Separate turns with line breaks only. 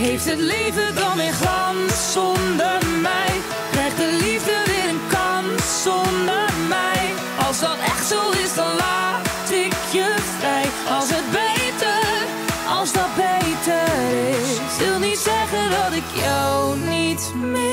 Heeft het leven dan weer glans zonder mij? Krijgt de liefde weer een kans zonder mij? Als dat echt zo is, dan laat ik je vrij. Als het beter, als dat beter is. Wil niet zeggen dat ik jou niet meer